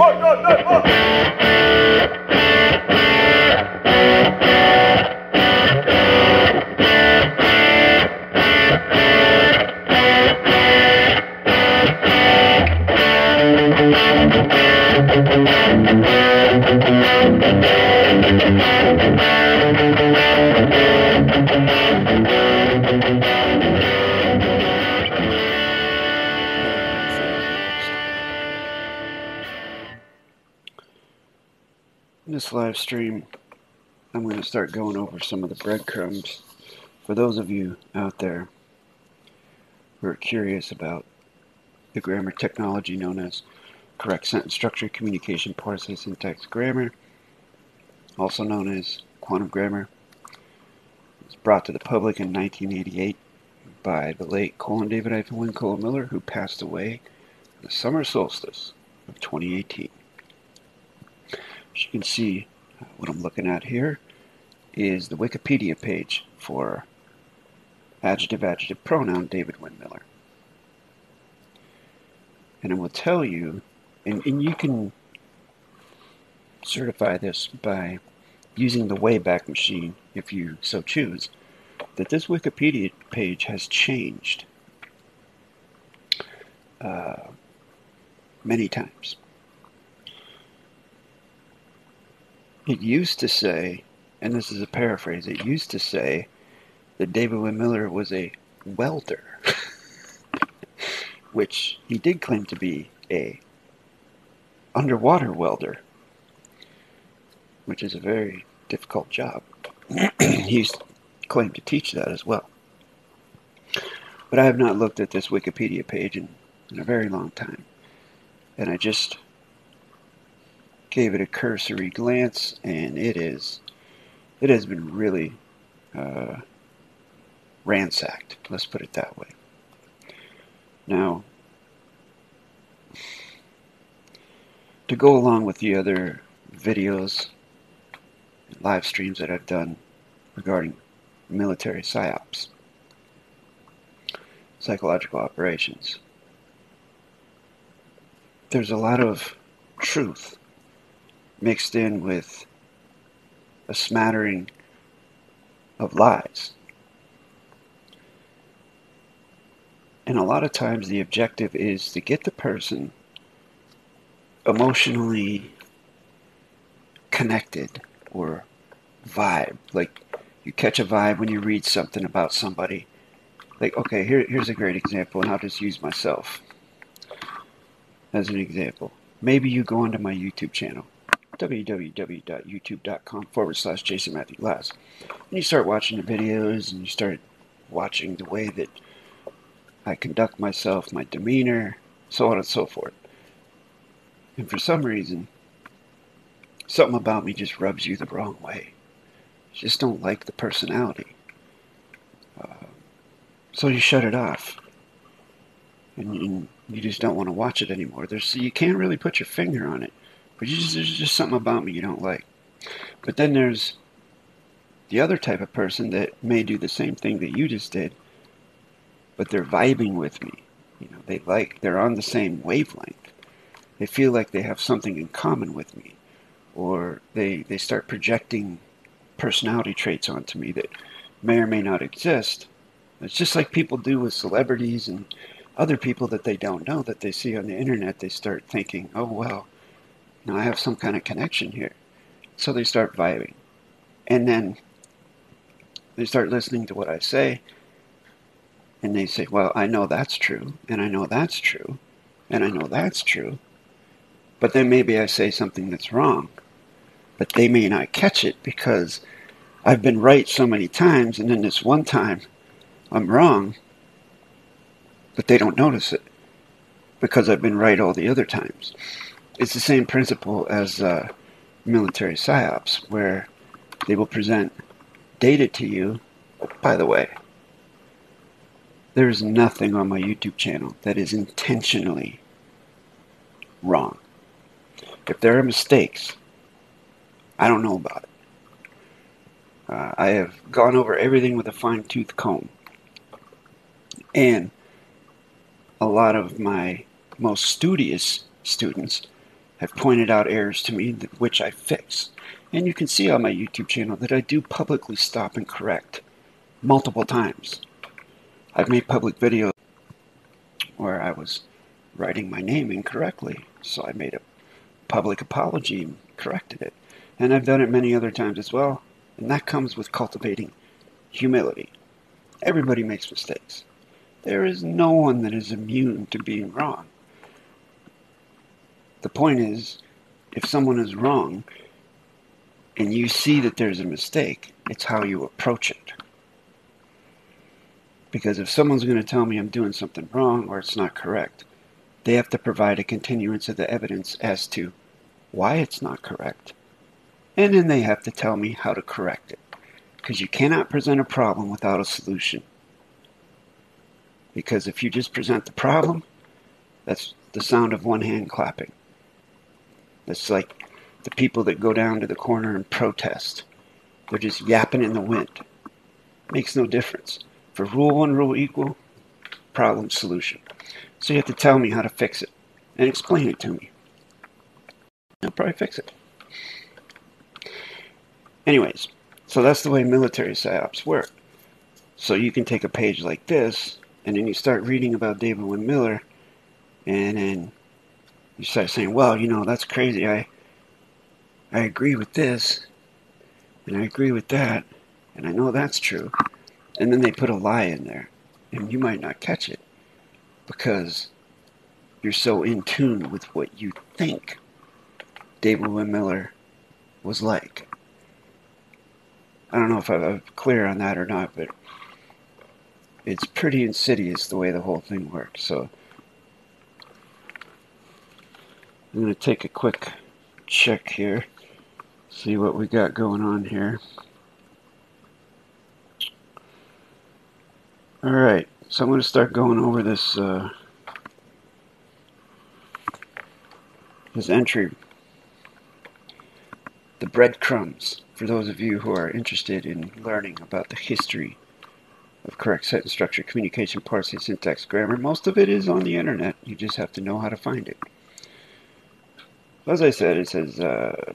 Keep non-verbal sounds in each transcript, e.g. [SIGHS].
In start going over some of the breadcrumbs for those of you out there who are curious about the grammar technology known as correct sentence structure, communication, parsing, syntax, grammar, also known as quantum grammar. It was brought to the public in 1988 by the late Colin David Eiffelin Colin Miller, who passed away on the summer solstice of 2018. As you can see, uh, what I'm looking at here is the Wikipedia page for adjective adjective pronoun David Wynn Miller. And it will tell you, and, and you can certify this by using the Wayback Machine if you so choose, that this Wikipedia page has changed uh, many times. It used to say, and this is a paraphrase, it used to say that David Wynn Miller was a welder, [LAUGHS] which he did claim to be a underwater welder, which is a very difficult job. [CLEARS THROAT] he claimed to to teach that as well. But I have not looked at this Wikipedia page in, in a very long time. And I just gave it a cursory glance, and it is it has been really uh, ransacked. Let's put it that way. Now, to go along with the other videos, live streams that I've done regarding military psyops, psychological operations, there's a lot of truth mixed in with a smattering of lies. And a lot of times the objective is to get the person emotionally connected or vibe. Like you catch a vibe when you read something about somebody. Like, okay, here, here's a great example, and I'll just use myself as an example. Maybe you go onto my YouTube channel www.youtube.com forward slash Jason Matthew Glass. And you start watching the videos and you start watching the way that I conduct myself, my demeanor, so on and so forth. And for some reason, something about me just rubs you the wrong way. You just don't like the personality. Uh, so you shut it off. And, and you just don't want to watch it anymore. There's, you can't really put your finger on it. But just, there's just something about me you don't like. But then there's the other type of person that may do the same thing that you just did, but they're vibing with me. You know, they like, they're on the same wavelength. They feel like they have something in common with me. Or they, they start projecting personality traits onto me that may or may not exist. It's just like people do with celebrities and other people that they don't know that they see on the internet. They start thinking, oh, well, I have some kind of connection here. So they start vibing. And then they start listening to what I say. And they say, well, I know that's true. And I know that's true. And I know that's true. But then maybe I say something that's wrong. But they may not catch it because I've been right so many times. And then this one time I'm wrong. But they don't notice it because I've been right all the other times it's the same principle as uh, military psyops, where they will present data to you. By the way, there is nothing on my YouTube channel that is intentionally wrong. If there are mistakes, I don't know about it. Uh, I have gone over everything with a fine tooth comb. And a lot of my most studious students have pointed out errors to me, which I fix. And you can see on my YouTube channel that I do publicly stop and correct multiple times. I've made public videos where I was writing my name incorrectly, so I made a public apology and corrected it. And I've done it many other times as well, and that comes with cultivating humility. Everybody makes mistakes. There is no one that is immune to being wrong. The point is, if someone is wrong and you see that there's a mistake, it's how you approach it. Because if someone's going to tell me I'm doing something wrong or it's not correct, they have to provide a continuance of the evidence as to why it's not correct. And then they have to tell me how to correct it. Because you cannot present a problem without a solution. Because if you just present the problem, that's the sound of one hand clapping. It's like the people that go down to the corner and protest. They're just yapping in the wind. Makes no difference. For rule one, rule equal, problem solution. So you have to tell me how to fix it and explain it to me. I'll probably fix it. Anyways, so that's the way military psyops work. So you can take a page like this, and then you start reading about David Wynn Miller, and then you start saying, well, you know, that's crazy. I, I agree with this, and I agree with that, and I know that's true. And then they put a lie in there, and you might not catch it because you're so in tune with what you think David Wynn Miller was like. I don't know if I'm clear on that or not, but it's pretty insidious the way the whole thing works. So I'm going to take a quick check here, see what we got going on here. All right, so I'm going to start going over this uh, this entry, the breadcrumbs, for those of you who are interested in learning about the history of correct sentence structure, communication, parsing, syntax, grammar. Most of it is on the internet. You just have to know how to find it. As I said, it says uh,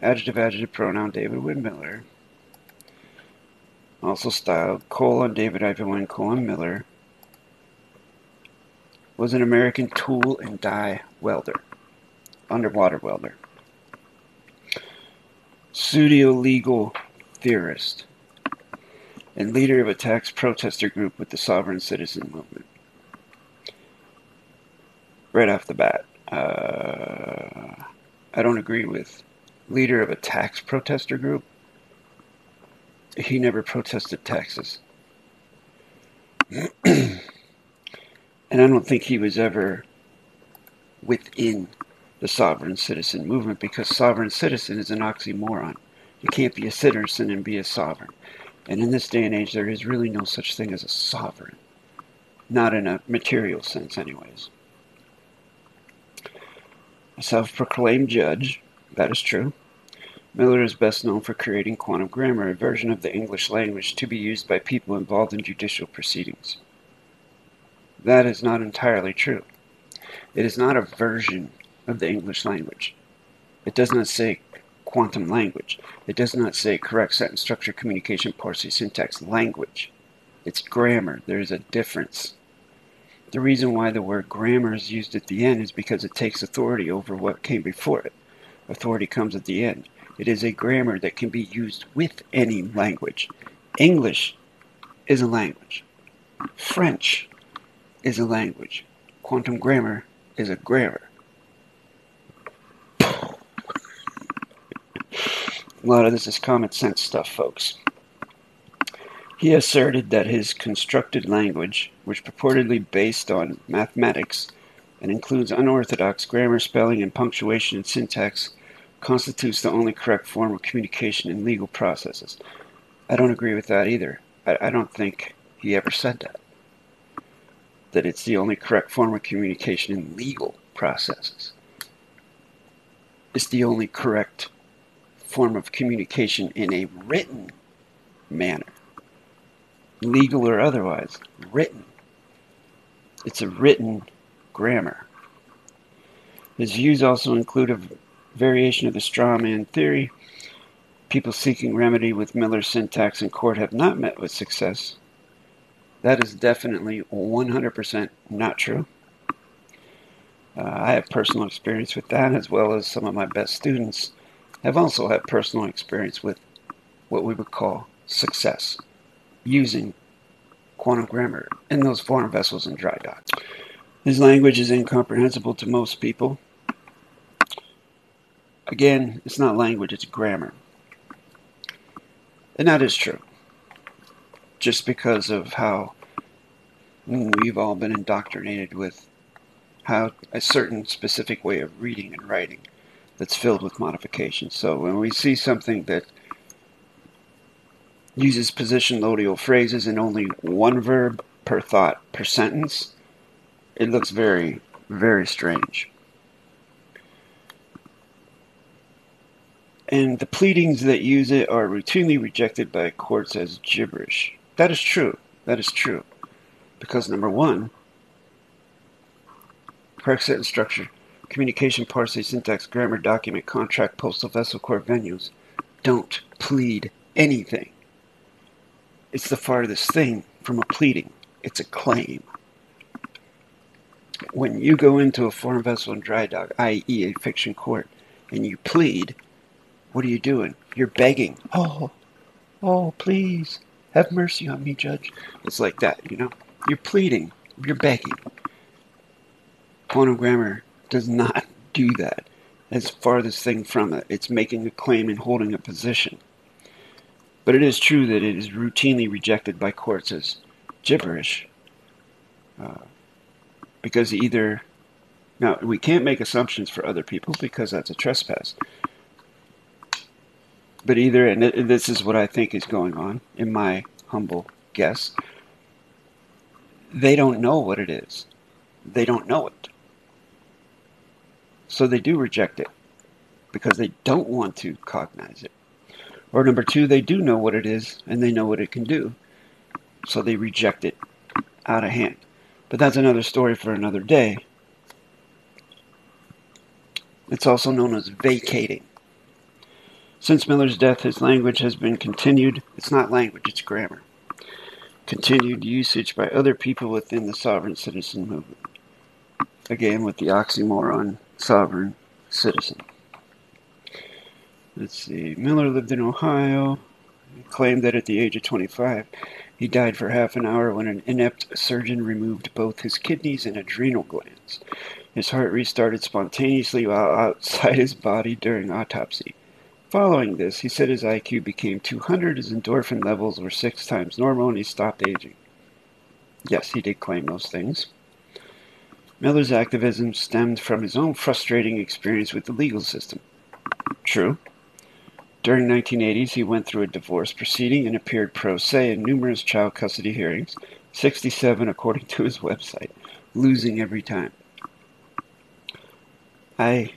adjective, adjective, pronoun, David Wynn Miller. Also styled, colon, David Ivan Wynn, colon, Miller. Was an American tool and die welder, underwater welder. Pseudo legal theorist and leader of a tax protester group with the sovereign citizen movement. Right off the bat, uh, I don't agree with leader of a tax protester group. He never protested taxes. [CLEARS THROAT] and I don't think he was ever within the sovereign citizen movement because sovereign citizen is an oxymoron. You can't be a citizen and be a sovereign. And in this day and age, there is really no such thing as a sovereign. Not in a material sense, anyways. A self proclaimed judge, that is true. Miller is best known for creating quantum grammar, a version of the English language to be used by people involved in judicial proceedings. That is not entirely true. It is not a version of the English language. It does not say quantum language. It does not say correct sentence structure, communication, parsing, syntax, language. It's grammar. There's a difference. The reason why the word grammar is used at the end is because it takes authority over what came before it. Authority comes at the end. It is a grammar that can be used with any language. English is a language. French is a language. Quantum grammar is a grammar. A lot of this is common sense stuff, folks. He asserted that his constructed language, which purportedly based on mathematics and includes unorthodox grammar, spelling, and punctuation and syntax, constitutes the only correct form of communication in legal processes. I don't agree with that either. I, I don't think he ever said that. That it's the only correct form of communication in legal processes. It's the only correct form of communication in a written manner legal or otherwise, written. It's a written grammar. His views also include a variation of the straw man theory. People seeking remedy with Miller's syntax in court have not met with success. That is definitely 100% not true. Uh, I have personal experience with that, as well as some of my best students have also had personal experience with what we would call success using quantum grammar in those foreign vessels in dry dock. His language is incomprehensible to most people. Again, it's not language, it's grammar. And that is true. Just because of how mm, we've all been indoctrinated with how a certain specific way of reading and writing that's filled with modifications. So when we see something that uses position loadial phrases in only one verb per thought per sentence, it looks very, very strange. And the pleadings that use it are routinely rejected by courts as gibberish. That is true. That is true. Because number one, correct sentence structure, communication, parsing, syntax, grammar, document, contract, postal vessel, court venues don't plead anything. It's the farthest thing from a pleading. It's a claim. When you go into a foreign vessel in dry dock, i.e., a fiction court, and you plead, what are you doing? You're begging. Oh, oh, please, have mercy on me, Judge. It's like that, you know? You're pleading. You're begging. Quantum grammar does not do that. As farthest thing from it. It's making a claim and holding a position. But it is true that it is routinely rejected by courts as gibberish. Uh, because either. Now, we can't make assumptions for other people because that's a trespass. But either, and this is what I think is going on, in my humble guess, they don't know what it is. They don't know it. So they do reject it because they don't want to cognize it. Or number two, they do know what it is and they know what it can do. So they reject it out of hand. But that's another story for another day. It's also known as vacating. Since Miller's death, his language has been continued. It's not language, it's grammar. Continued usage by other people within the sovereign citizen movement. Again, with the oxymoron sovereign citizen. Let's see. Miller lived in Ohio. He claimed that at the age of 25, he died for half an hour when an inept surgeon removed both his kidneys and adrenal glands. His heart restarted spontaneously while outside his body during autopsy. Following this, he said his IQ became 200, his endorphin levels were six times normal, and he stopped aging. Yes, he did claim those things. Miller's activism stemmed from his own frustrating experience with the legal system. True. During the 1980s, he went through a divorce proceeding and appeared pro se in numerous child custody hearings, 67 according to his website, losing every time. I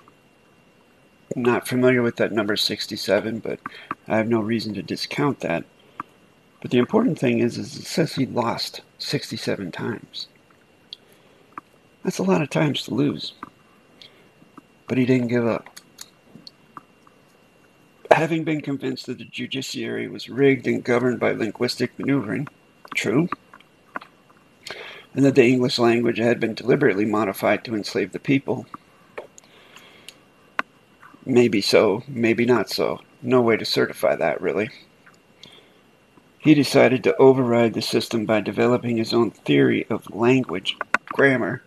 am not familiar with that number 67, but I have no reason to discount that. But the important thing is, is it says he lost 67 times. That's a lot of times to lose. But he didn't give up having been convinced that the judiciary was rigged and governed by linguistic maneuvering, true, and that the English language had been deliberately modified to enslave the people. Maybe so, maybe not so. No way to certify that, really. He decided to override the system by developing his own theory of language, grammar,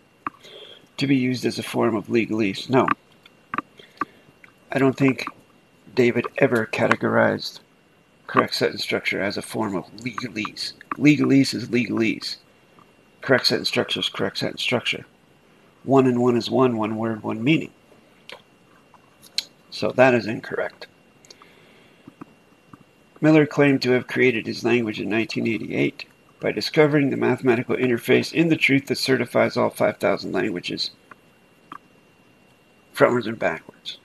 to be used as a form of legalese. No. I don't think David ever categorized correct sentence structure as a form of legalese. Legalese is legalese. Correct sentence structure is correct sentence structure. One and one is one, one word, one meaning. So that is incorrect. Miller claimed to have created his language in 1988 by discovering the mathematical interface in the truth that certifies all 5,000 languages frontwards and backwards.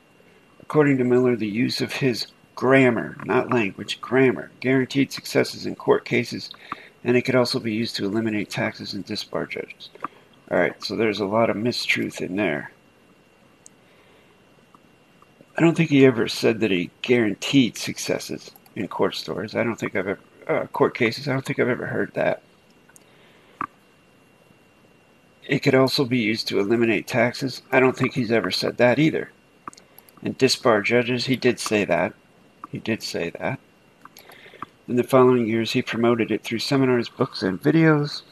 According to Miller, the use of his grammar, not language, grammar, guaranteed successes in court cases, and it could also be used to eliminate taxes and disbar judges. Alright, so there's a lot of mistruth in there. I don't think he ever said that he guaranteed successes in court stores. I don't think I've ever uh, court cases. I don't think I've ever heard that. It could also be used to eliminate taxes. I don't think he's ever said that either. And disbar judges, he did say that. He did say that. In the following years, he promoted it through seminars, books, and videos.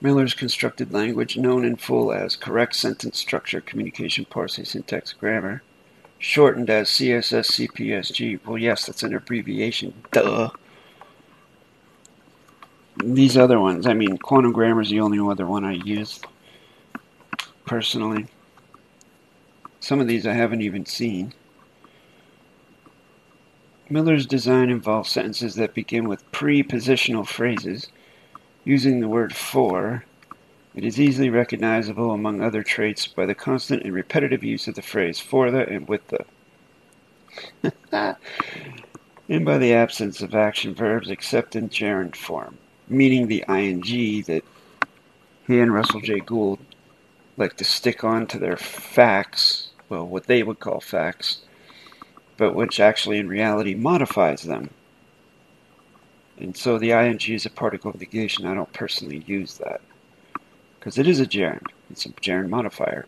Miller's constructed language, known in full as correct sentence structure, communication, parsing, syntax, grammar, shortened as CSS, CPSG. Well, yes, that's an abbreviation. Duh. These other ones, I mean, quantum grammar is the only other one I used personally. Some of these I haven't even seen. Miller's design involves sentences that begin with prepositional phrases using the word for. It is easily recognizable among other traits by the constant and repetitive use of the phrase for the and with the. [LAUGHS] and by the absence of action verbs except in gerund form, meaning the ing that he and Russell J. Gould like to stick on to their facts, well, what they would call facts, but which actually in reality modifies them. And so the ing is a particle of negation. I don't personally use that because it is a gerund. It's a gerund modifier.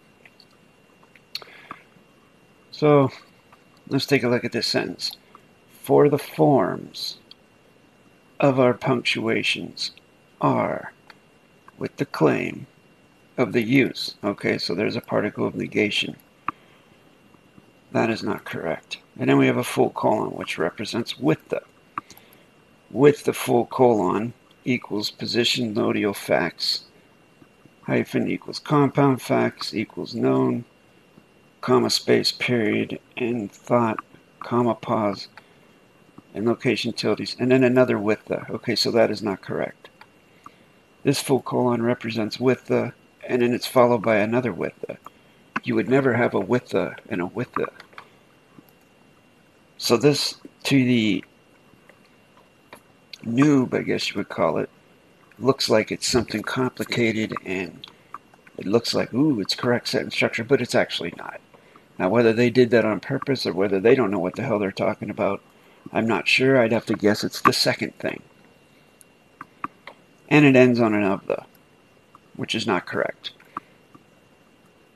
So let's take a look at this sentence. For the forms of our punctuations are with the claim of the use. Okay, so there's a particle of negation. That is not correct. And then we have a full colon, which represents with the with the full colon equals position nodal facts hyphen equals compound facts equals known comma space period and thought comma pause and location tildes and then another with the. Okay so that is not correct. This full colon represents with the and then it's followed by another with the you would never have a with the and a with the so this to the noob, I guess you would call it, looks like it's something complicated and it looks like, ooh, it's correct sentence structure, but it's actually not. Now, whether they did that on purpose or whether they don't know what the hell they're talking about, I'm not sure. I'd have to guess it's the second thing. And it ends on an of the, which is not correct.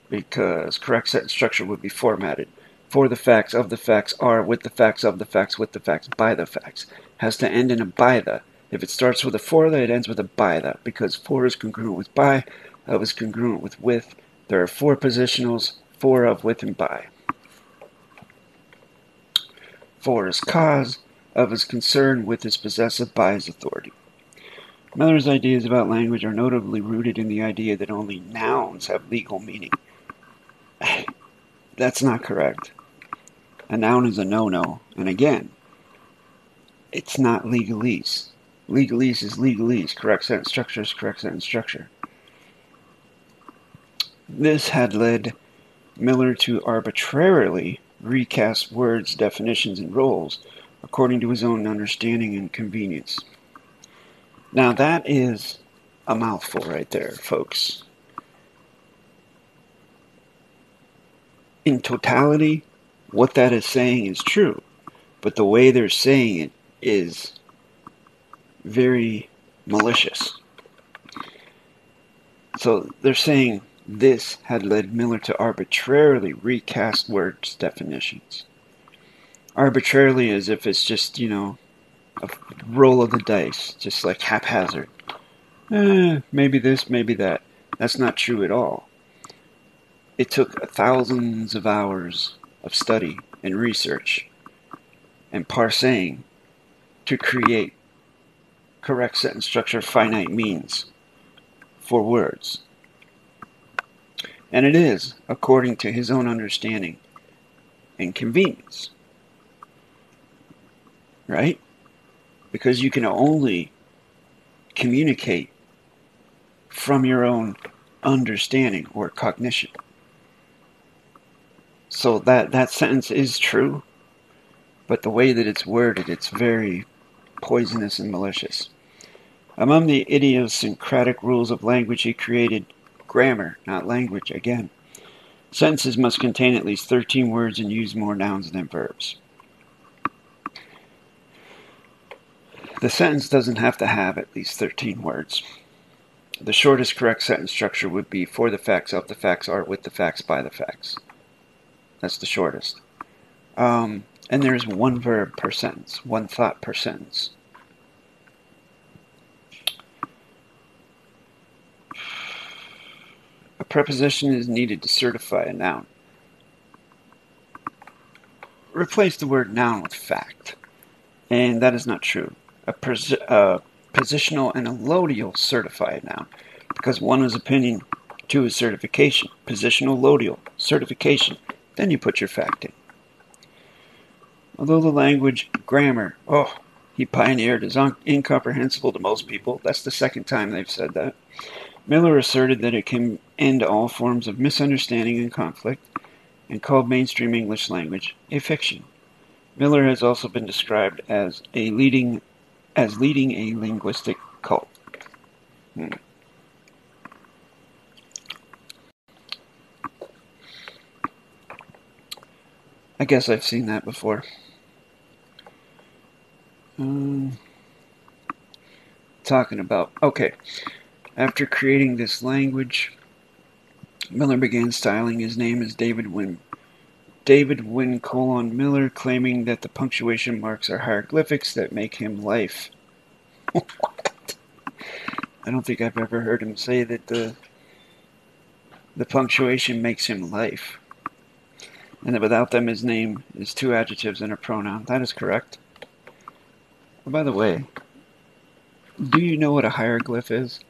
Because correct sentence structure would be formatted for the facts, of the facts, are, with the facts, of the facts, with the facts, by the facts. Has to end in a by the. If it starts with a for the, it ends with a by the, because for is congruent with by, of is congruent with with. There are four positionals, for, of, with, and by. For is cause, of is concern, with is possessive, by is authority. Miller's ideas about language are notably rooted in the idea that only nouns have legal meaning. [SIGHS] That's not correct. A noun is a no-no. And again, it's not legalese. Legalese is legalese. Correct sentence structure is correct sentence structure. This had led Miller to arbitrarily recast words, definitions, and roles according to his own understanding and convenience. Now, that is a mouthful right there, folks. In totality, what that is saying is true, but the way they're saying it is very malicious. So they're saying this had led Miller to arbitrarily recast words definitions. Arbitrarily, as if it's just, you know, a roll of the dice, just like haphazard. Eh, maybe this, maybe that. That's not true at all. It took thousands of hours of study and research and parsing to create correct sentence structure finite means for words. And it is according to his own understanding and convenience. Right? Because you can only communicate from your own understanding or cognition. So that, that sentence is true, but the way that it's worded, it's very poisonous and malicious. Among the idiosyncratic rules of language, he created grammar, not language, again. Sentences must contain at least 13 words and use more nouns than verbs. The sentence doesn't have to have at least 13 words. The shortest correct sentence structure would be for the facts, of the facts, are with the facts, by the facts. That's the shortest. Um, and there's one verb per sentence, one thought per sentence. A preposition is needed to certify a noun. Replace the word noun with fact. And that is not true. A, pres- a positional and a loadial certify a noun because one is opinion, two is certification. Positional, loadial, certification. Then you put your fact in. Although the language grammar, oh, he pioneered, is un- incomprehensible to most people. That's the second time they've said that. Miller asserted that it can end all forms of misunderstanding and conflict, and called mainstream English language a fiction. Miller has also been described as a leading as leading a linguistic cult. Hmm. I guess I've seen that before. Um, talking about okay. After creating this language, Miller began styling his name as David Wynn. David Wynn colon Miller, claiming that the punctuation marks are hieroglyphics that make him life. [LAUGHS] I don't think I've ever heard him say that the the punctuation makes him life. And that without them his name is two adjectives and a pronoun. That is correct. Oh, by the way, do you know what a hieroglyph is?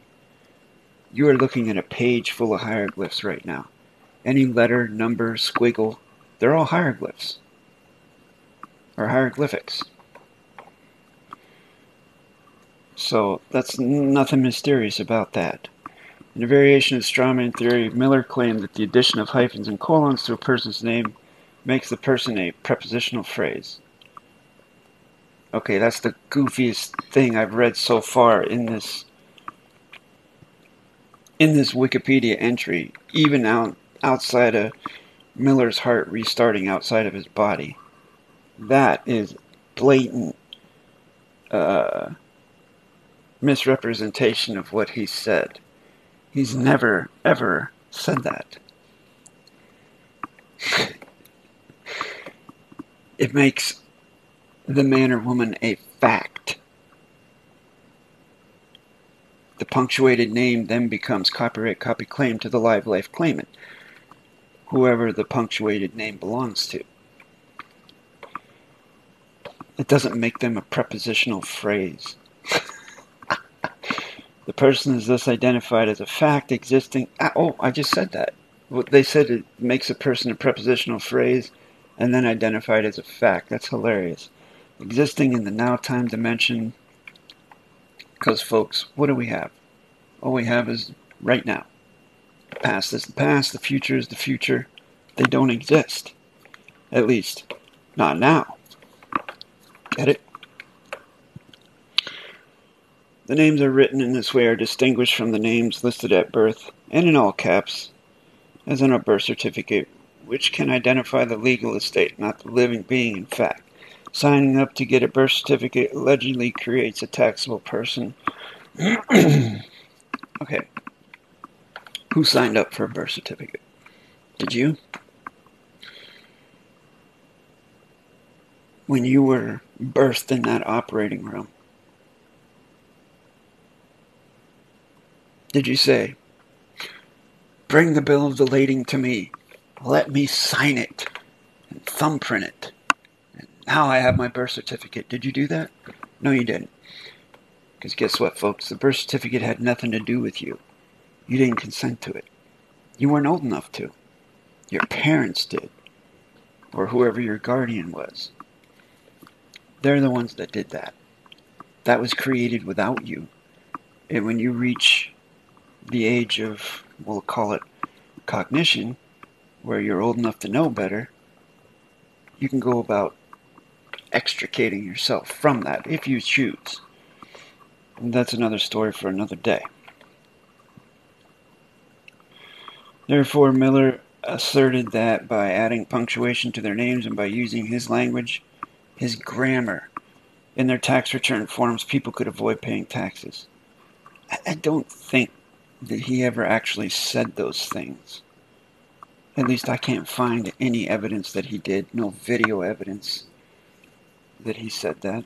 You are looking at a page full of hieroglyphs right now. Any letter, number, squiggle, they're all hieroglyphs. Or hieroglyphics. So that's nothing mysterious about that. In a variation of strawman theory, Miller claimed that the addition of hyphens and colons to a person's name makes the person a prepositional phrase. Okay, that's the goofiest thing I've read so far in this in this Wikipedia entry, even out outside of Miller's heart restarting outside of his body. That is blatant uh, misrepresentation of what he said. He's never, ever said that. [LAUGHS] it makes the man or woman a fact. The punctuated name then becomes copyright copy claim to the live life claimant, whoever the punctuated name belongs to. It doesn't make them a prepositional phrase. [LAUGHS] the person is thus identified as a fact existing. Ah, oh, I just said that. They said it makes a person a prepositional phrase and then identified as a fact. That's hilarious. Existing in the now time dimension because, folks, what do we have? All we have is right now. The past is the past, the future is the future. They don't exist. At least, not now. Get it? The names are written in this way are distinguished from the names listed at birth and in all caps, as on a birth certificate, which can identify the legal estate, not the living being in fact. Signing up to get a birth certificate allegedly creates a taxable person. [CLEARS THROAT] okay. Who signed up for a birth certificate? Did you? When you were birthed in that operating room, did you say, Bring the bill of the lading to me. Let me sign it and thumbprint it. Now I have my birth certificate. Did you do that? No, you didn't. Because guess what, folks? The birth certificate had nothing to do with you. You didn't consent to it. You weren't old enough to. Your parents did. Or whoever your guardian was. They're the ones that did that. That was created without you. And when you reach the age of, we'll call it cognition, where you're old enough to know better, you can go about extricating yourself from that if you choose. And that's another story for another day. Therefore, Miller asserted that by adding punctuation to their names and by using his language, his grammar, in their tax return forms, people could avoid paying taxes. I don't think that he ever actually said those things. At least I can't find any evidence that he did, no video evidence that he said that.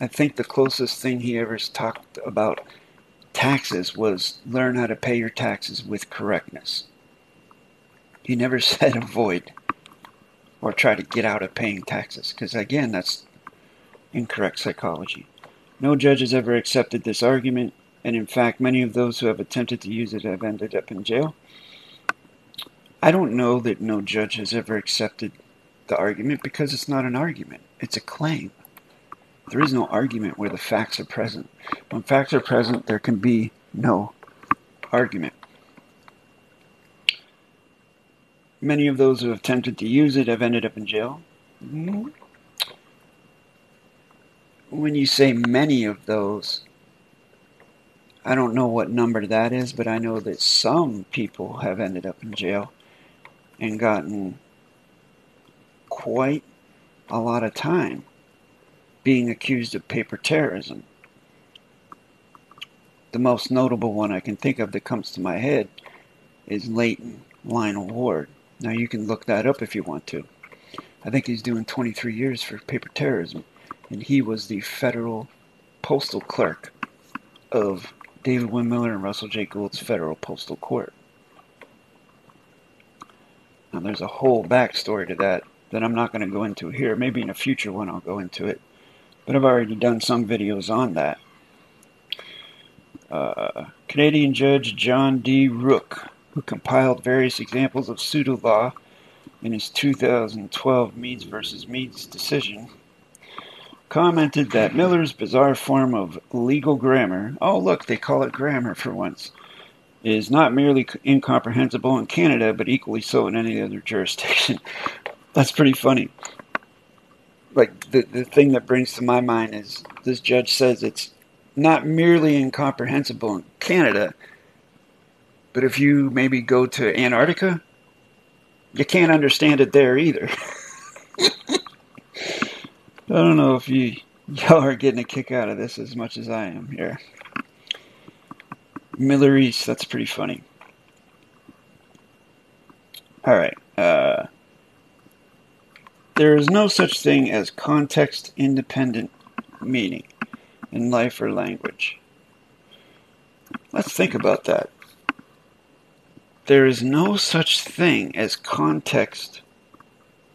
I think the closest thing he ever talked about taxes was learn how to pay your taxes with correctness. He never [LAUGHS] said avoid or try to get out of paying taxes, because again, that's incorrect psychology. No judge has ever accepted this argument, and in fact, many of those who have attempted to use it have ended up in jail. I don't know that no judge has ever accepted the argument because it's not an argument, it's a claim. There is no argument where the facts are present. When facts are present, there can be no argument. Many of those who have attempted to use it have ended up in jail. When you say many of those, I don't know what number that is, but I know that some people have ended up in jail and gotten quite a lot of time being accused of paper terrorism. The most notable one I can think of that comes to my head is Leighton Lionel Ward. Now you can look that up if you want to. I think he's doing 23 years for paper terrorism, and he was the federal postal clerk of David Wynn Miller and Russell J. Gould's federal postal court. Now there's a whole backstory to that that I'm not going to go into here. Maybe in a future one I'll go into it. But I've already done some videos on that. Uh, Canadian Judge John D. Rooke who compiled various examples of pseudo law in his 2012 Meads versus Meads decision, commented that Miller's bizarre form of legal grammar, oh look, they call it grammar for once, is not merely incomprehensible in Canada, but equally so in any other jurisdiction. [LAUGHS] That's pretty funny. Like, the, the thing that brings to my mind is this judge says it's not merely incomprehensible in Canada, but if you maybe go to Antarctica, you can't understand it there either. [LAUGHS] I don't know if you y'all are getting a kick out of this as much as I am here. Miller East, that's pretty funny. All right. Uh, there is no such thing as context independent meaning in life or language. Let's think about that. There is no such thing as context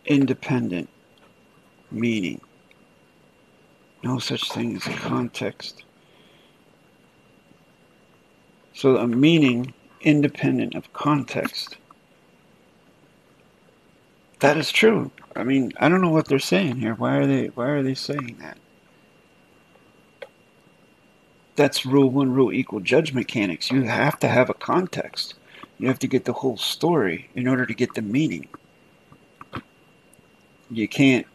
independent meaning. No such thing as context. So a meaning independent of context. That is true. I mean, I don't know what they're saying here. Why are they why are they saying that? That's rule one rule equal judge mechanics. You have to have a context. You have to get the whole story in order to get the meaning. You can't.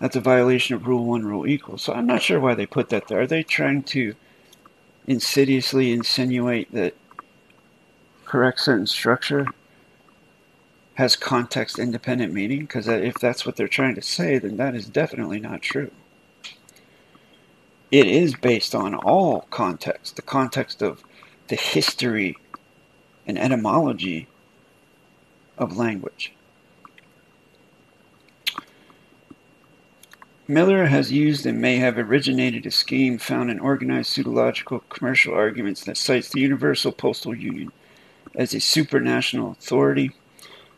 That's a violation of Rule 1, Rule Equal. So I'm not sure why they put that there. Are they trying to insidiously insinuate that correct sentence structure has context independent meaning? Because if that's what they're trying to say, then that is definitely not true. It is based on all context, the context of the history and etymology of language. Miller has used and may have originated a scheme found in organized pseudolegal commercial arguments that cites the Universal Postal Union as a supranational authority.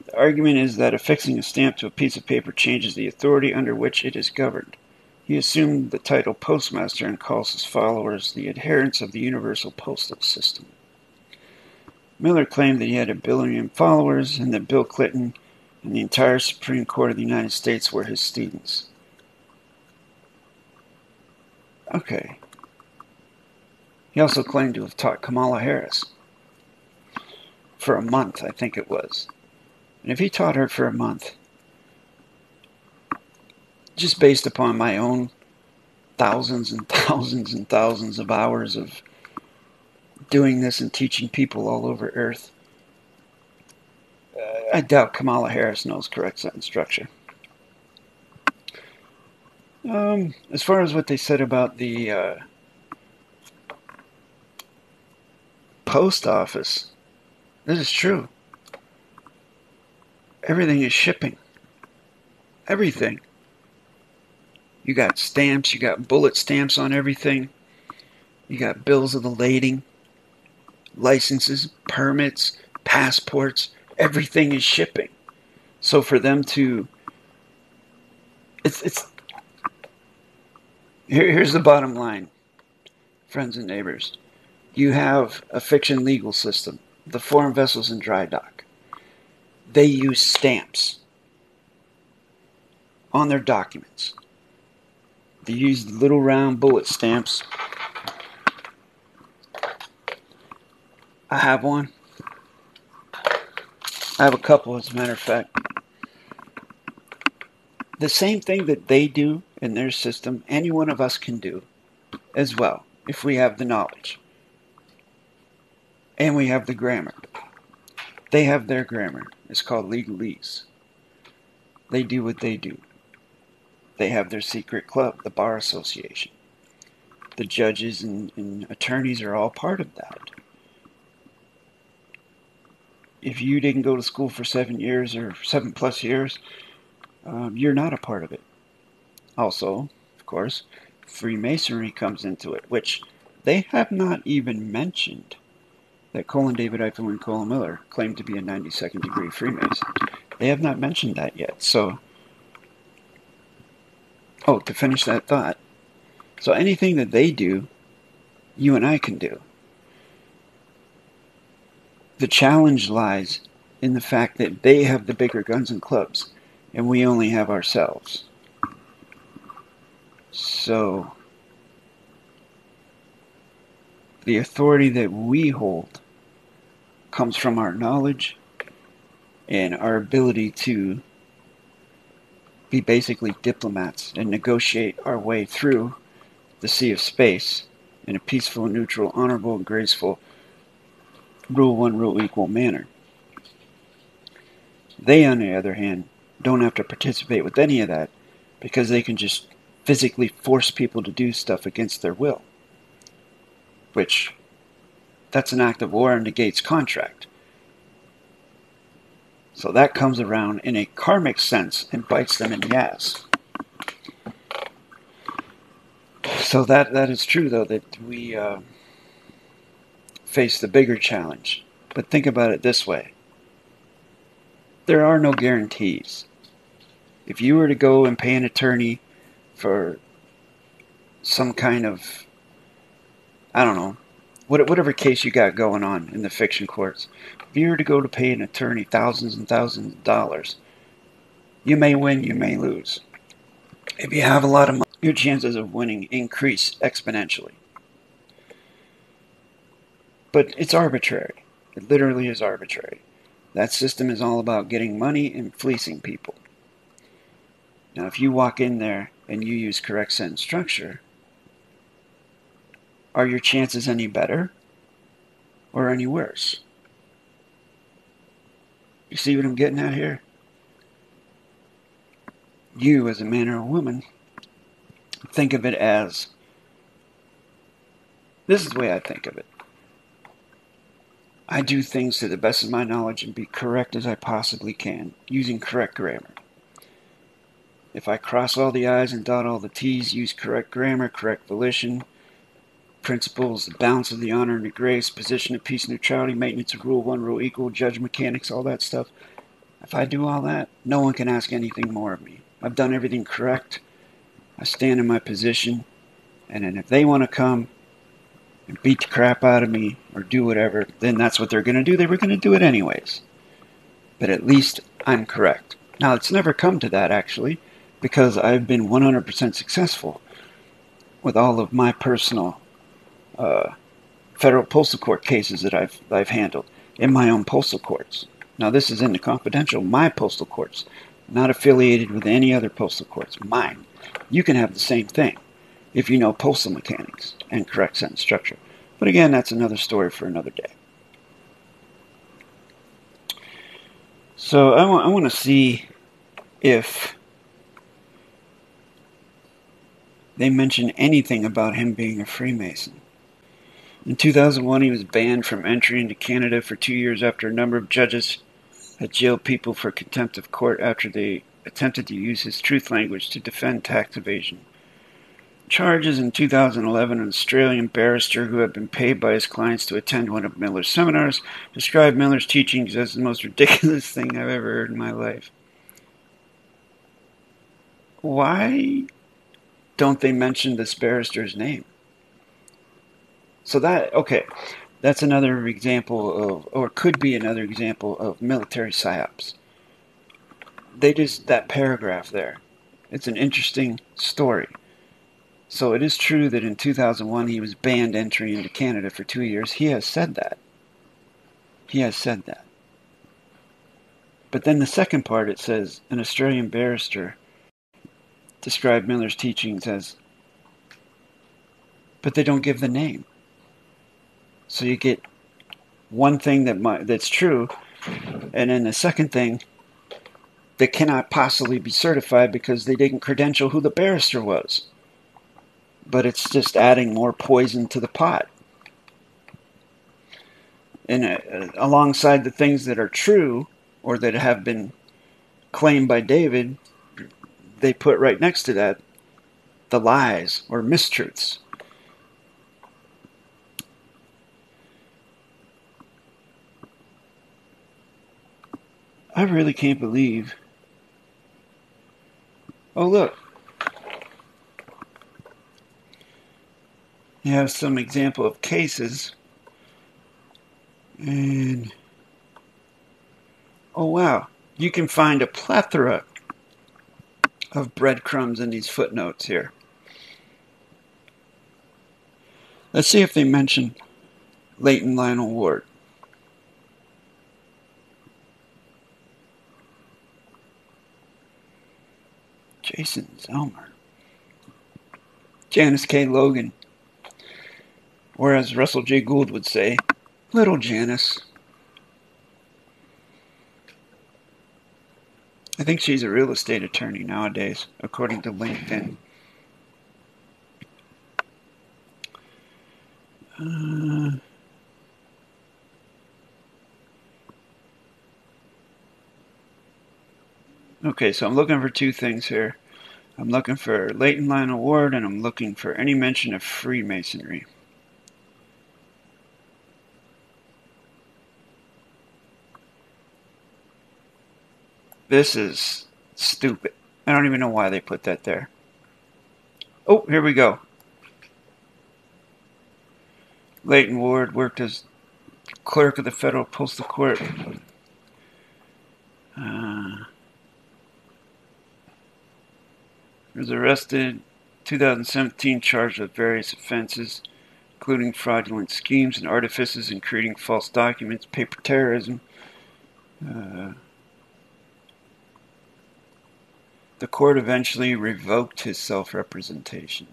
The argument is that affixing a stamp to a piece of paper changes the authority under which it is governed. He assumed the title postmaster and calls his followers the adherents of the Universal Postal System. Miller claimed that he had a billion followers and that Bill Clinton and the entire Supreme Court of the United States were his students. Okay. He also claimed to have taught Kamala Harris for a month, I think it was. And if he taught her for a month, just based upon my own thousands and [LAUGHS] thousands and thousands of hours of doing this and teaching people all over Earth. I doubt Kamala Harris knows correct sentence structure. Um, as far as what they said about the uh, post office, this is true. Everything is shipping. Everything. You got stamps, you got bullet stamps on everything. You got bills of the lading, licenses, permits, passports, everything is shipping. So for them to it's it's here, here's the bottom line, friends and neighbors. You have a fiction legal system, the foreign vessels in dry dock. They use stamps on their documents. They use little round bullet stamps. I have one. I have a couple, as a matter of fact. The same thing that they do in their system, any one of us can do as well, if we have the knowledge. And we have the grammar. They have their grammar. It's called legalese. They do what they do. They have their secret club, the Bar Association. The judges and, and attorneys are all part of that. If you didn't go to school for seven years or seven plus years, um, you're not a part of it. Also, of course, Freemasonry comes into it, which they have not even mentioned that Colin David Eiffel and Colin Miller claimed to be a 92nd degree Freemason. They have not mentioned that yet. So, oh, to finish that thought, so anything that they do, you and I can do. The challenge lies in the fact that they have the bigger guns and clubs, and we only have ourselves. So, the authority that we hold comes from our knowledge and our ability to be basically diplomats and negotiate our way through the sea of space in a peaceful, neutral, honorable, and graceful, rule one, rule equal manner. They, on the other hand, don't have to participate with any of that because they can just physically force people to do stuff against their will. Which, that's an act of war and negates contract. So that comes around in a karmic sense and bites them in the ass. So that that is true, though, that we uh, face the bigger challenge. But think about it this way: there are no guarantees. If you were to go and pay an attorney for some kind of, I don't know, whatever case you got going on in the fiction courts, if you were to go to pay an attorney thousands and thousands of dollars, you may win, you may lose. If you have a lot of money, your chances of winning increase exponentially. But it's arbitrary. It literally is arbitrary. That system is all about getting money and fleecing people. Now, if you walk in there and you use correct sentence structure, are your chances any better or any worse? You see what I'm getting at here? You, as a man or a woman, think of it as this is the way I think of it. I do things to the best of my knowledge and be correct as I possibly can, using correct grammar. If I cross all the I's and dot all the T's, use correct grammar, correct volition, principles, the balance of the honor and the grace, position of peace, neutrality, maintenance of rule one, rule equal, judge mechanics, all that stuff. If I do all that, no one can ask anything more of me. I've done everything correct. I stand in my position. And then if they want to come and beat the crap out of me or do whatever, then that's what they're going to do. They were going to do it anyways. But at least I'm correct. Now, it's never come to that, actually because I've been 100% successful with all of my personal uh, federal postal court cases that I've, I've handled in my own postal courts. Now, this is in the confidential, my postal courts, not affiliated with any other postal courts, mine. You can have the same thing if you know postal mechanics and correct sentence structure. But again, that's another story for another day. So I want I want to see if they mention anything about him being a Freemason. In 2001, he was banned from entry into Canada for two years after a number of judges had jailed people for contempt of court after they attempted to use his truth language to defend tax evasion. Charges in 2011, an Australian barrister who had been paid by his clients to attend one of Miller's seminars described Miller's teachings as the most ridiculous thing I've ever heard in my life. Why don't they mention this barrister's name? So that, okay, that's another example of, or could be another example of military psyops. They just, that paragraph there, it's an interesting story. So it is true that in 2001 he was banned entry into Canada for two years. He has said that. He has said that. But then the second part it says an Australian barrister described Miller's teachings as, but they don't give the name. So you get one thing that might, that's true, and then the second thing that cannot possibly be certified because they didn't credential who the barrister was. But it's just adding more poison to the pot. And uh, alongside the things that are true or that have been claimed by David, they put right next to that the lies or mistruths. I really can't believe. Oh, look. You have some example of cases. And. Oh, wow. You can find a plethora of breadcrumbs in these footnotes here. Let's see if they mention Leighton Lionel Ward. Jason Zelmer. Janice K. Logan. Or as Russell J. Gould would say, Little Janice. I think she's a real estate attorney nowadays, according to LinkedIn. Uh, Okay, so I'm looking for two things here. I'm looking for Leighton Lionel Ward, and I'm looking for any mention of Freemasonry. This is stupid. I don't even know why they put that there. Oh, here we go. Leighton Ward worked as clerk of the Federal Postal Court. Uh, was arrested 2017 charged with various offenses, including fraudulent schemes and artifices in creating false documents, paper terrorism. Uh, the court eventually revoked his self representation.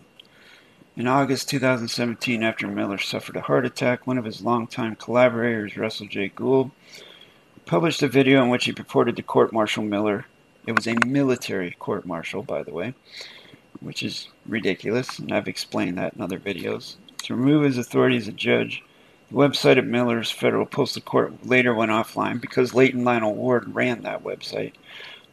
In August 2017, after Miller suffered a heart attack, one of his longtime collaborators, Russell J. Gould, published a video in which he purported to court martial Miller it was a military court martial, by the way, which is ridiculous, and I've explained that in other videos. To remove his authority as a judge, the website of Miller's Federal Postal Court later went offline because Leighton Lionel Ward ran that website.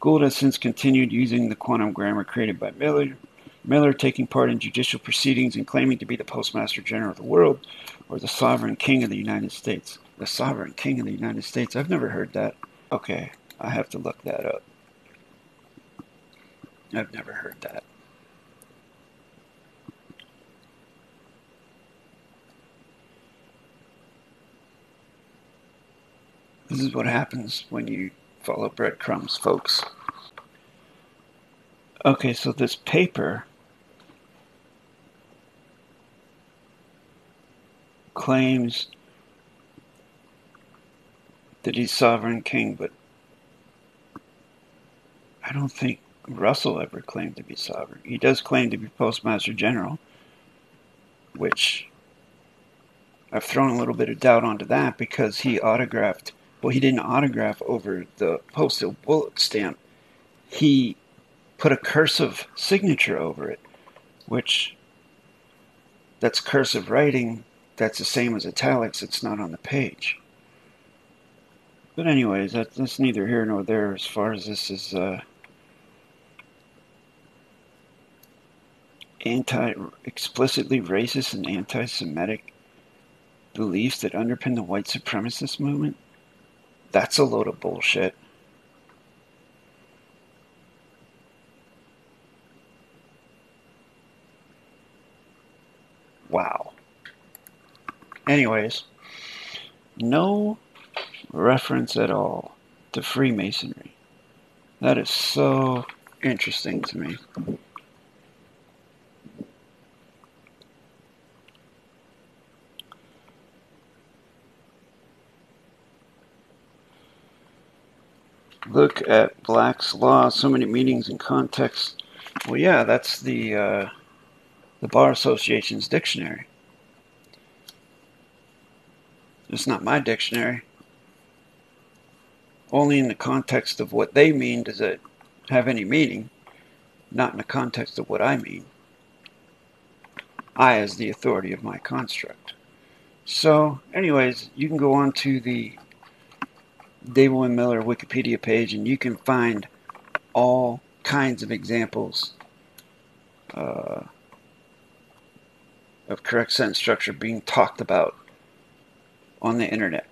Gould has since continued using the quantum grammar created by Miller. Miller taking part in judicial proceedings and claiming to be the Postmaster General of the world or the Sovereign King of the United States. The Sovereign King of the United States. I've never heard that. Okay, I have to look that up. I've never heard that. This is what happens when you follow breadcrumbs, folks. Okay, so this paper claims that he's sovereign king, but I don't think Russell ever claimed to be sovereign. He does claim to be Postmaster General, which I've thrown a little bit of doubt onto that because he autographed Well, he didn't autograph over the postal bullet stamp. He put a cursive signature over it, which that's cursive writing. That's the same as italics. It's not on the page. But anyways, that, that's neither here nor there as far as this is uh, anti explicitly racist and anti-Semitic beliefs that underpin the white supremacist movement. That's a load of bullshit. Wow. Anyways, no reference at all to Freemasonry. That is so interesting to me. Look at Black's Law, so many meanings and contexts. Well, yeah, that's the uh, the Bar Association's dictionary. It's not my dictionary. Only in the context of what they mean does it have any meaning, not in the context of what I mean. I as the authority of my construct. So, anyways, you can go on to the David Miller Wikipedia page and you can find all kinds of examples uh, of correct sentence structure being talked about on the internet.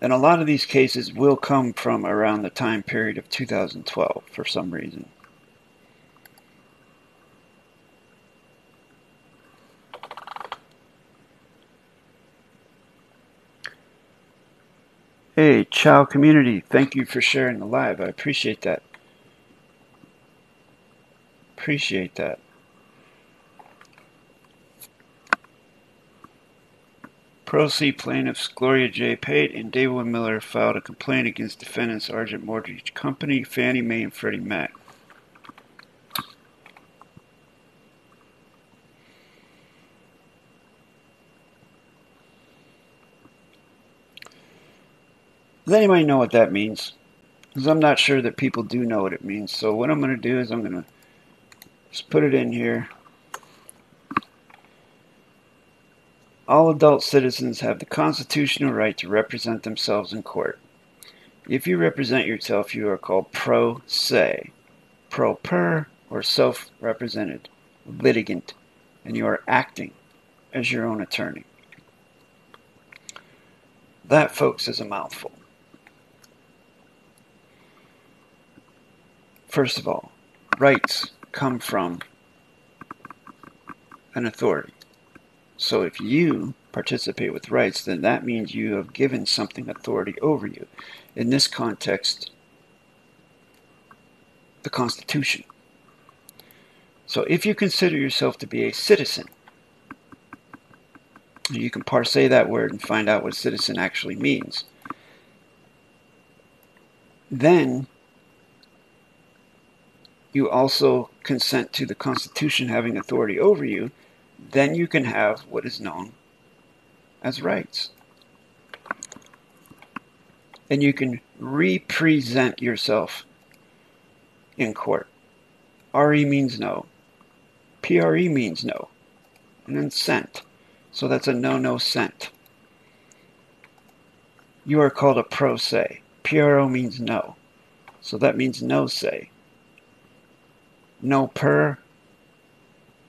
And a lot of these cases will come from around the time period of 2012 for some reason. Hey, Chow community, thank you for sharing the live. I appreciate that. Appreciate that. Pro Se plaintiffs Gloria J. Pate and David Miller filed a complaint against defendants Argent Mortgage Company, Fannie Mae, and Freddie Mac. Does anybody know what that means? Because I'm not sure that people do know what it means. So what I'm going to do is I'm going to just put it in here. All adult citizens have the constitutional right to represent themselves in court. If you represent yourself, you are called pro se, pro per, or self represented litigant, and you are acting as your own attorney. That, folks, is a mouthful. First of all, rights come from an authority. So if you participate with rights, then that means you have given something authority over you. In this context, the Constitution. So if you consider yourself to be a citizen, you can parse that word and find out what citizen actually means. Then you also consent to the Constitution having authority over you, then you can have what is known as rights. And you can represent yourself in court. RE means no. PRE means no. And then sent. So that's a no no sent. You are called a pro se. PRO means no. So that means no say no per,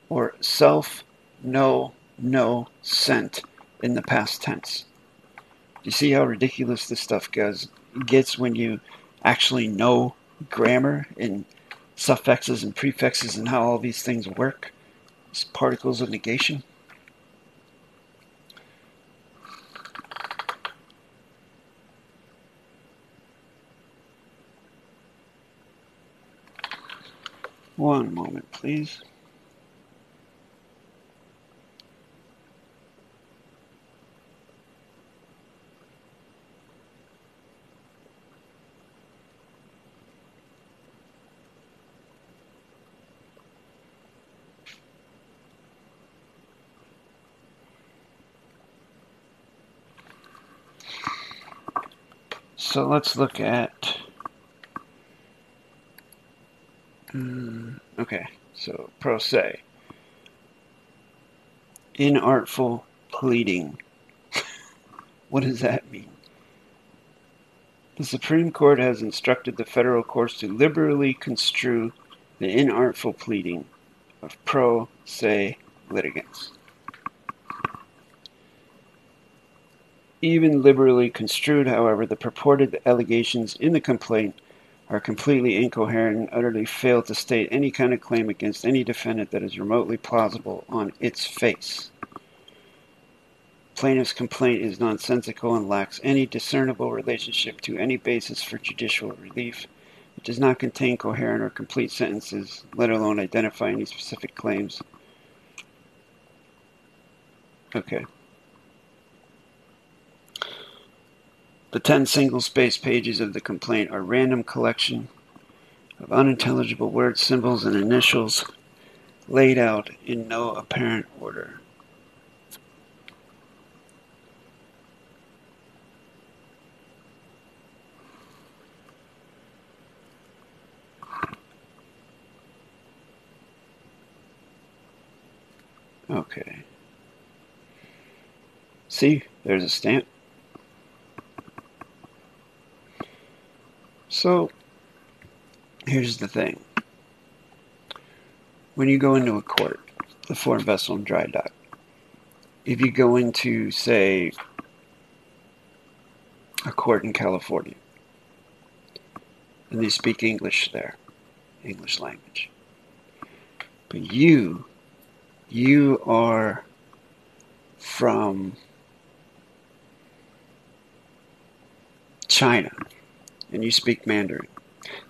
or self, no, no, sent in the past tense. You see how ridiculous this stuff goes, gets when you actually know grammar and suffixes and prefixes and how all these things work? It's particles of negation. One moment, please. So let's look at. Hmm, okay, so pro se. Inartful pleading. [LAUGHS] what does that mean? The Supreme Court has instructed the federal courts to liberally construe the inartful pleading of pro se litigants. Even liberally construed, however, the purported allegations in the complaint are completely incoherent and utterly fail to state any kind of claim against any defendant that is remotely plausible on its face. Plaintiff's complaint is nonsensical and lacks any discernible relationship to any basis for judicial relief. It does not contain coherent or complete sentences, let alone identify any specific claims. Okay. The ten single-space pages of the complaint are random collection of unintelligible words, symbols, and initials laid out in no apparent order. Okay. See, there's a stamp. So, here's the thing. When you go into a court, the foreign vessel and dry dock, if you go into, say, a court in California, and they speak English there, English language, but you, you are from China and you speak Mandarin,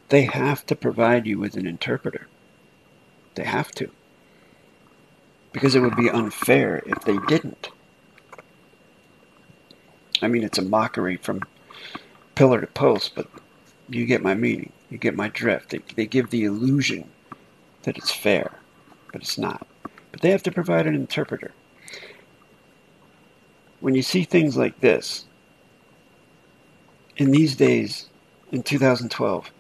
they have to provide you with an interpreter. They have to. Because it would be unfair if they didn't. I mean, it's a mockery from pillar to post, but you get my meaning. You get my drift. They, they give the illusion that it's fair, but it's not. But they have to provide an interpreter. When you see things like this, in these days, in 2012,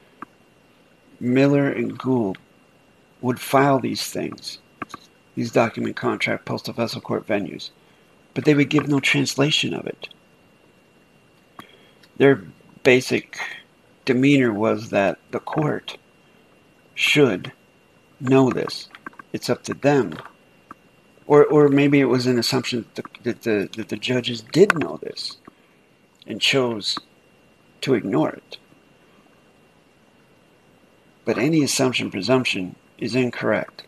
Miller and Gould would file these things, these document contract postal vessel court venues, but they would give no translation of it. Their basic demeanor was that the court should know this. It's up to them. Or, or maybe it was an assumption that the, that the, that the judges did know this and chose to ignore it. But any assumption presumption is incorrect.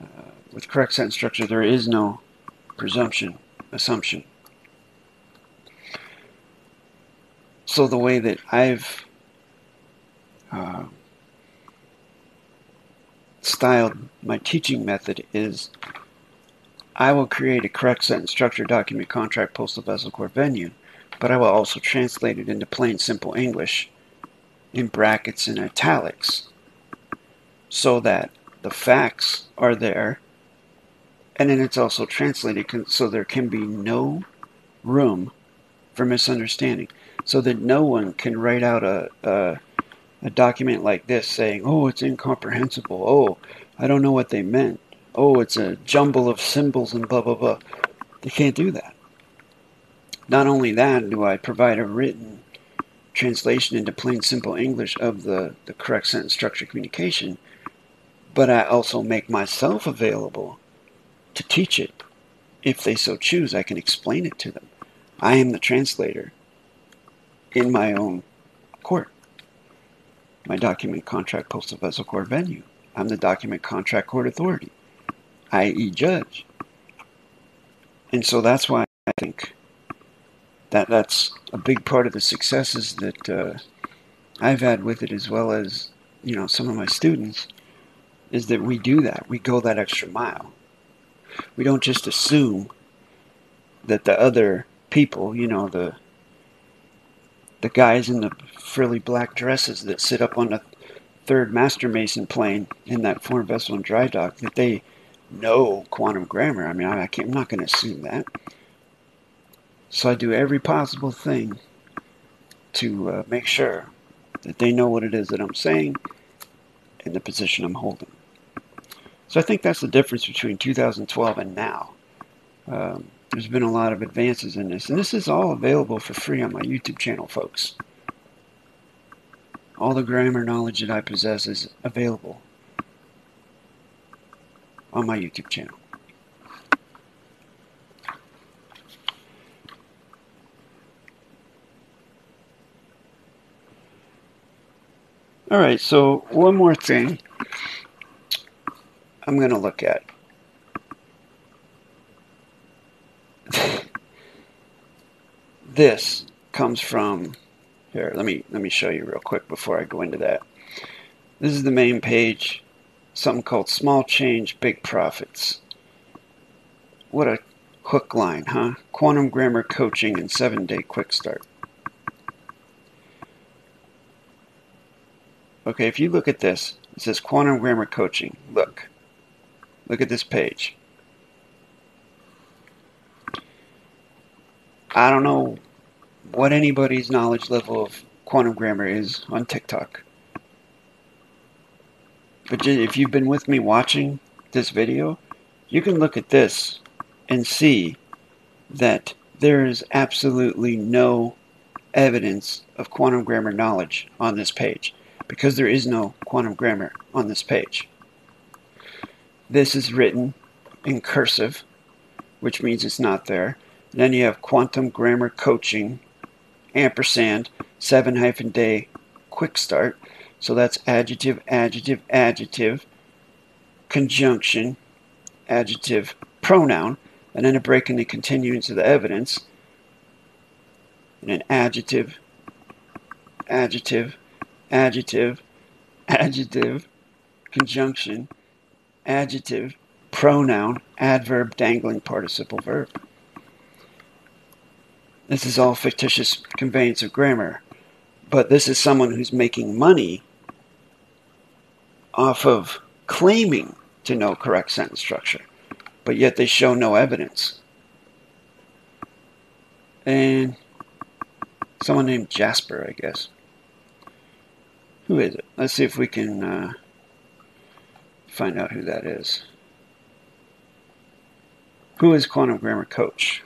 Uh, with correct sentence structure, there is no presumption assumption. So the way that I've uh, styled my teaching method is I will create a correct sentence structure document contract postal vessel court venue, but I will also translate it into plain simple English in brackets and italics so that the facts are there and then it's also translated so there can be no room for misunderstanding. So that no one can write out a, a, a document like this saying oh it's incomprehensible. Oh i don't know what they meant. Oh it's a jumble of symbols and blah blah blah. They can't do that. Not only that do i provide a written translation into plain simple English of the, the correct sentence structure communication, but I also make myself available to teach it. If they so choose, I can explain it to them. I am the translator in my own court. My document contract postal vessel court venue. I'm the document contract court authority, i.e., judge. And so that's why I think that that's a big part of the successes that uh, I've had with it, as well as you know some of my students, is that we do that. We go that extra mile. We don't just assume that the other people, you know, the the guys in the frilly black dresses that sit up on the third master mason plane in that foreign vessel and dry dock, that they know quantum grammar. I mean, I, I I'm not going to assume that. So I do every possible thing to uh, make sure that they know what it is that I'm saying and the position I'm holding. So I think that's the difference between 2012 and now. Um, there's been a lot of advances in this, and this is all available for free on my YouTube channel, folks. All the grammar knowledge that I possess is available on my YouTube channel. All right, so one more thing I'm going to look at. [LAUGHS] this comes from here. Let me let me show you real quick before I go into that. This is the main page, something called Small Change, Big Profits. What a hook line, huh? Quantum Grammar Coaching and 7-Day Quick Start. Okay, if you look at this, it says Quantum Grammar Coaching. Look. Look at this page. I don't know what anybody's knowledge level of quantum grammar is on TikTok. But if you've been with me watching this video, you can look at this and see that there is absolutely no evidence of quantum grammar knowledge on this page because there is no quantum grammar on this page. This is written in cursive, which means it's not there. Then you have quantum grammar coaching, ampersand, 7 hyphen day, quick start. So that's adjective, adjective, adjective, conjunction, adjective, pronoun, and then a break and they continue into the evidence. And an adjective, adjective, adjective, adjective, conjunction, adjective, pronoun, adverb, dangling participle verb. This is all fictitious conveyance of grammar, but this is someone who's making money off of claiming to know correct sentence structure, but yet they show no evidence. And someone named Jasper, I guess. Who is it? Let's see if we can uh, find out who that is. Who is Quantum Grammar Coach?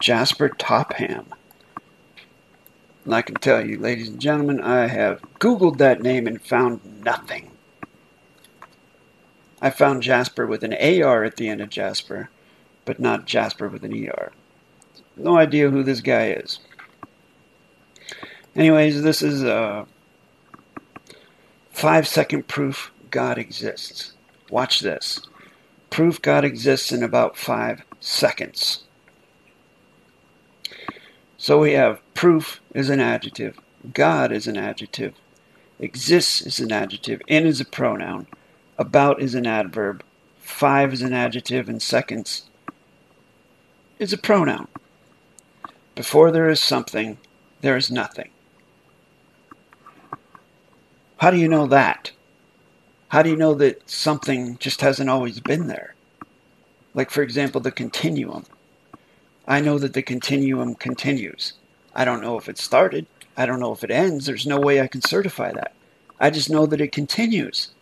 Jasper Topham. And I can tell you, ladies and gentlemen, I have Googled that name and found nothing. I found Jasper with an AR at the end of Jasper, but not Jasper with an ER. No idea who this guy is. Anyways, this is a five second proof God exists. Watch this. Proof God exists in about five seconds. So we have proof is an adjective, God is an adjective, exists is an adjective, in is a pronoun, about is an adverb. Five is an adjective. And seconds is a pronoun. Before there is something, there is nothing. How do you know that? How do you know that something just hasn't always been there? Like, for example, the continuum. I know that the continuum continues. I don't know if it started. I don't know if it ends. There's no way I can certify that. I just know that it continues.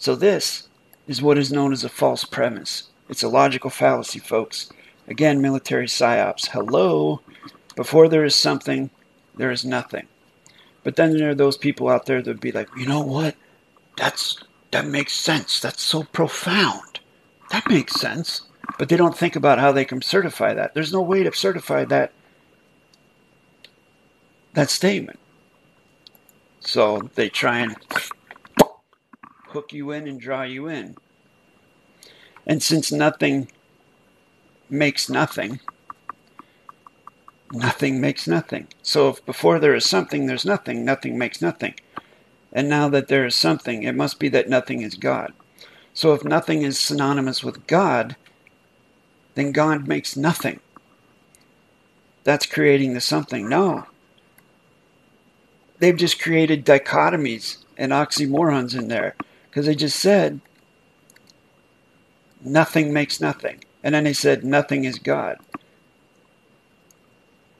So this is what is known as a false premise. It's a logical fallacy, folks. Again, military psyops. Hello. Before there is something, there is nothing. But then there are those people out there that would be like, you know what? That's that makes sense. That's so profound. That makes sense. But they don't think about how they can certify that. There's no way to certify that that statement. So they try and hook you in and draw you in. And since nothing makes nothing, nothing makes nothing. So if before there is something, there's nothing, nothing makes nothing. And now that there is something, it must be that nothing is God. So if nothing is synonymous with God, then God makes nothing. That's creating the something. No. they've just created dichotomies and oxymorons in there because they just said nothing makes nothing. And then they said nothing is God.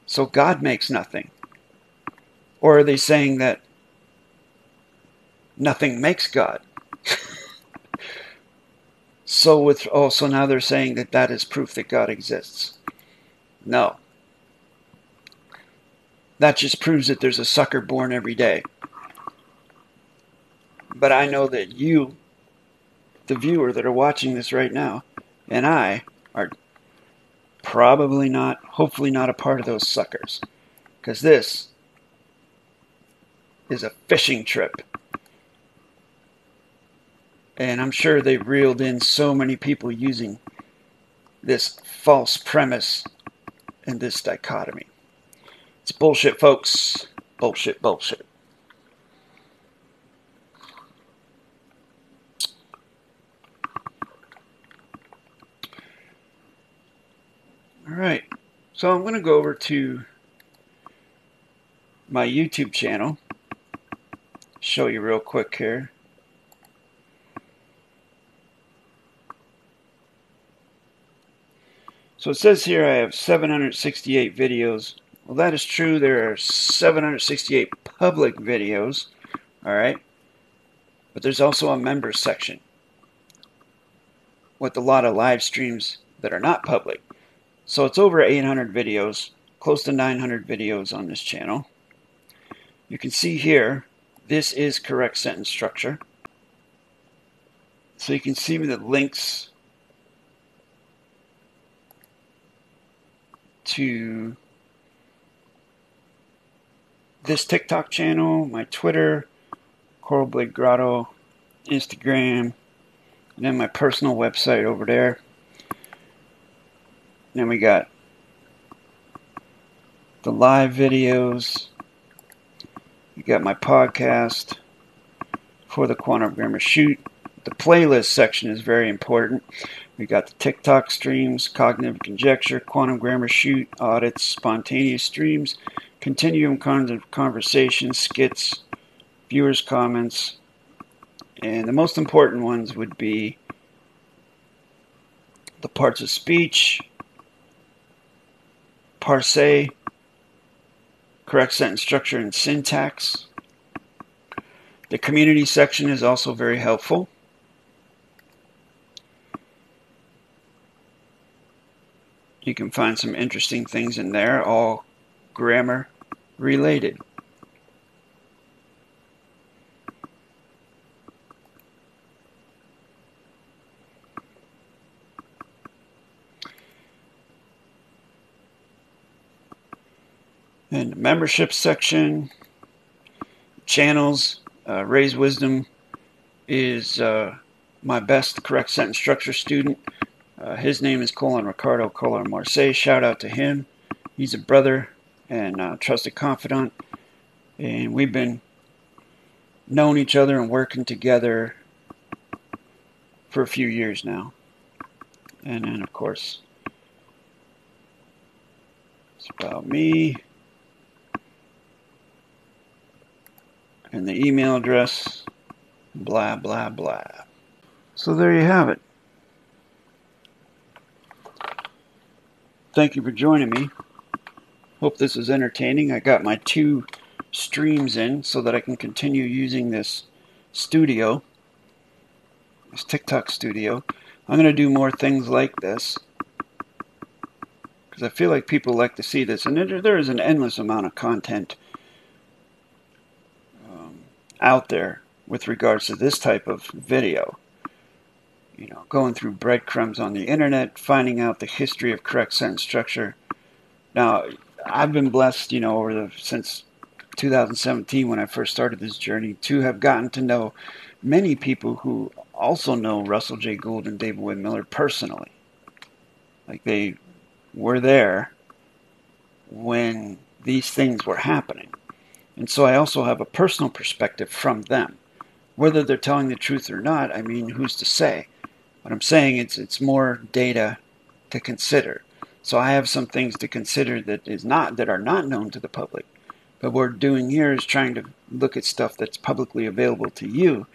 So God makes nothing. Or are they saying that nothing makes God? [LAUGHS] so with oh, also now they're saying that that is proof that God exists. No. That just proves that there's a sucker born every day. But I know that you, the viewer that are watching this right now, and I are probably not, hopefully not a part of those suckers. Because this is a fishing trip. And I'm sure they've reeled in so many people using this false premise and this dichotomy. It's bullshit, folks. Bullshit, bullshit. All right. So I'm going to go over to my YouTube channel. Show you real quick here. So it says here I have 768 videos well, that is true. There are 768 public videos, all right? But there's also a members section with a lot of live streams that are not public. So it's over 800 videos, close to 900 videos on this channel. You can see here, this is correct sentence structure. So you can see the links to this TikTok channel, my Twitter, Coral Blade Grotto, Instagram, and then my personal website over there. Then we got the live videos. We got my podcast for the Quantum Grammar Shoot. The playlist section is very important. We got the TikTok streams, cognitive conjecture, quantum grammar shoot, audits, spontaneous streams, continuum conversations, skits, viewers' comments, and the most important ones would be the parts of speech, parse, correct sentence structure and syntax. The community section is also very helpful. You can find some interesting things in there, all grammar related. And membership section, channels, uh, Raise Wisdom is uh, my best correct sentence structure student. Uh, his name is Colin Ricardo Colin Marseille. Shout out to him. He's a brother and uh, trusted confidant. And we've been knowing each other and working together for a few years now. And then, of course, it's about me. And the email address, blah, blah, blah. So there you have it. Thank you for joining me. Hope this is entertaining. I got my two streams in so that I can continue using this studio, this TikTok studio. I'm going to do more things like this because I feel like people like to see this. And there, is an endless amount of content out there with regards to this type of video. You know, going through breadcrumbs on the internet, finding out the history of correct sentence structure. Now, I've been blessed, you know, over the since 2017 when I first started this journey to have gotten to know many people who also know Russell J. Gould and David Wynn Miller personally. Like they were there when these things were happening. And so I also have a personal perspective from them. Whether they're telling the truth or not, I mean, who's to say? What I'm saying is it's more data to consider. So I have some things to consider that is not that are not known to the public. But what we're doing here is trying to look at stuff that's publicly available to you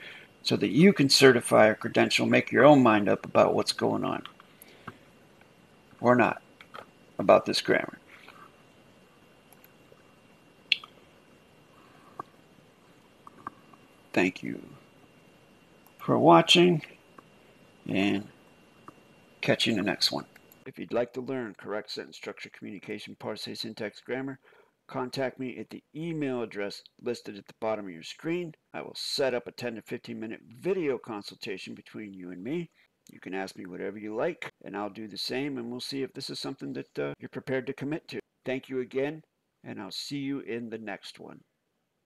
so that you can certify or credential, make your own mind up about what's going on or not about this grammar. Thank you for watching and catch you in the next one. If you'd like to learn correct sentence structure, communication, parse, syntax, grammar, contact me at the email address listed at the bottom of your screen. I will set up a 10 to 15 minute video consultation between you and me. You can ask me whatever you like, and I'll do the same, and we'll see if this is something that uh, you're prepared to commit to. Thank you again, and I'll see you in the next one.